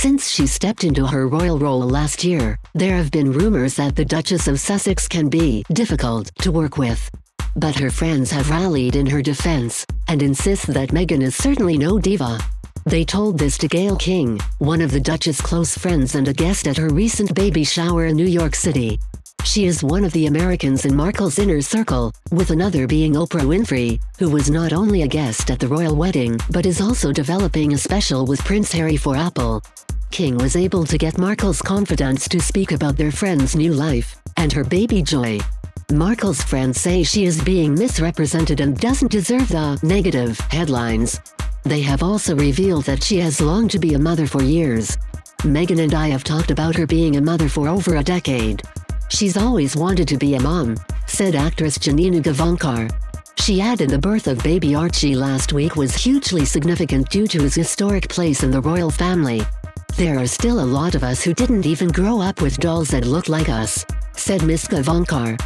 Since she stepped into her royal role last year, there have been rumors that the Duchess of Sussex can be difficult to work with. But her friends have rallied in her defense and insist that Meghan is certainly no diva. They told this to Gayle King, one of the Duchess' close friends and a guest at her recent baby shower in New York City. She is one of the Americans in Markle's inner circle, with another being Oprah Winfrey, who was not only a guest at the royal wedding but is also developing a special with Prince Harry for Apple. King was able to get Markle's confidants to speak about their friend's new life and her baby joy. Markle's friends say she is being misrepresented and doesn't deserve the negative headlines. They have also revealed that she has longed to be a mother for years. Meghan and I have talked about her being a mother for over a decade. She's always wanted to be a mom, said actress Janina Gavankar. She added the birth of baby Archie last week was hugely significant due to his historic place in the royal family. There are still a lot of us who didn't even grow up with dolls that look like us, said Miss Gavankar.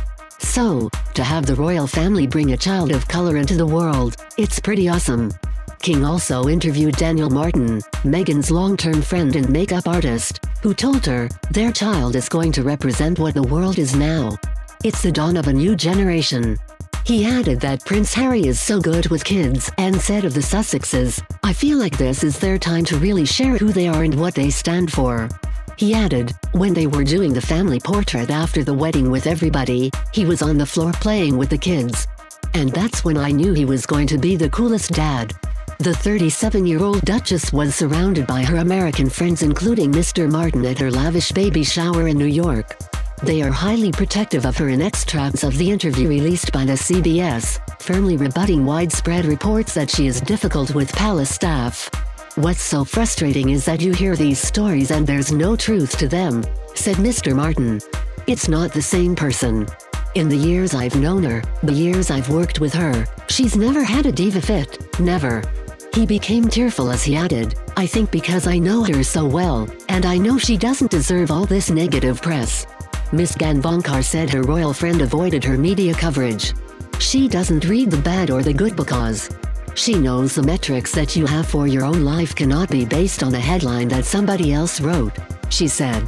So, to have the royal family bring a child of color into the world, it's pretty awesome. King also interviewed Daniel Martin, Meghan's long-term friend and makeup artist, who told her their child is going to represent what the world is now. It's the dawn of a new generation. He added that Prince Harry is so good with kids and said of the Sussexes, I feel like this is their time to really share who they are and what they stand for. He added, when they were doing the family portrait after the wedding with everybody, he was on the floor playing with the kids. And that's when I knew he was going to be the coolest dad. The 37-year-old Duchess was surrounded by her American friends including Mr. Martin at her lavish baby shower in New York. They are highly protective of her in extracts of the interview released by the CBS, firmly rebutting widespread reports that she is difficult with palace staff. What's so frustrating is that you hear these stories and there's no truth to them, said Mr. Martin. It's not the same person. In the years I've known her, the years I've worked with her, she's never had a diva fit, never. He became tearful as he added, I think because I know her so well, and I know she doesn't deserve all this negative press. Miss Gavankar said her royal friend avoided her media coverage. She doesn't read the bad or the good because she knows the metrics that you have for your own life cannot be based on a headline that somebody else wrote, she said.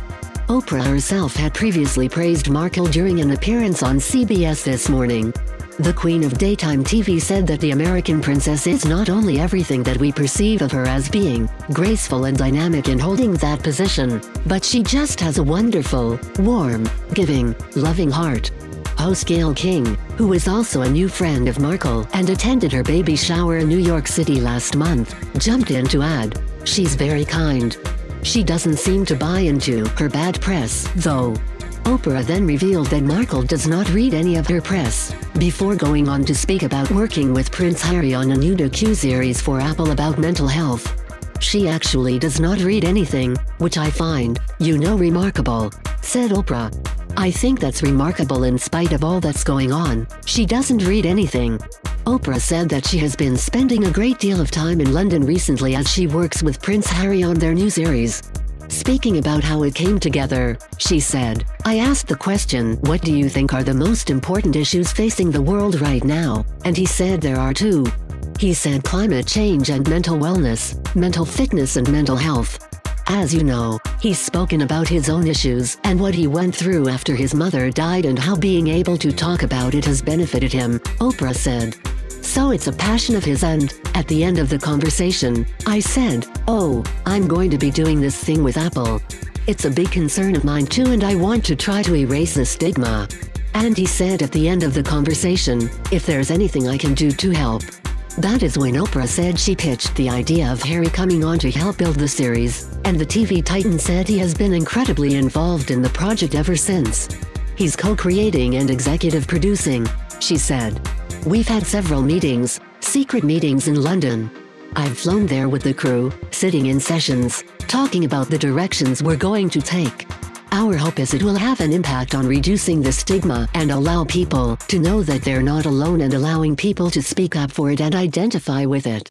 Oprah herself had previously praised Markle during an appearance on CBS this morning. The Queen of Daytime TV said that the American princess is not only everything that we perceive of her as being, graceful and dynamic in holding that position, but she just has a wonderful, warm, giving, loving heart. Host Gayle King, who is also a new friend of Markle and attended her baby shower in New York City last month, jumped in to add, She's very kind. She doesn't seem to buy into her bad press, though. Oprah then revealed that Markle does not read any of her press, before going on to speak about working with Prince Harry on a new docu-series for Apple about mental health. She actually does not read anything, which I find, you know remarkable, said Oprah. I think that's remarkable in spite of all that's going on, she doesn't read anything. Oprah said that she has been spending a great deal of time in London recently as she works with Prince Harry on their new series. Speaking about how it came together, she said, I asked the question, what do you think are the most important issues facing the world right now? And he said there are two. He said climate change and mental wellness, mental fitness and mental health. As you know, he's spoken about his own issues and what he went through after his mother died and how being able to talk about it has benefited him, Oprah said. So it's a passion of his and, at the end of the conversation, I said, oh, I'm going to be doing this thing with Apple. It's a big concern of mine too and I want to try to erase the stigma. And he said at the end of the conversation, if there's anything I can do to help. That is when Oprah said she pitched the idea of Harry coming on to help build the series, and the TV titan said he has been incredibly involved in the project ever since. He's co-creating and executive producing, she said. We've had several meetings, secret meetings in London. I've flown there with the crew, sitting in sessions, talking about the directions we're going to take. Our hope is it will have an impact on reducing the stigma and allow people to know that they're not alone and allowing people to speak up for it and identify with it.